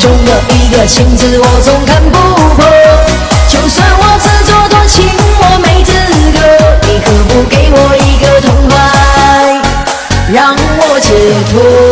中的一个情字，我总看不破。就算我自作多情，我没资格。你可不给我一个痛快，让我解脱。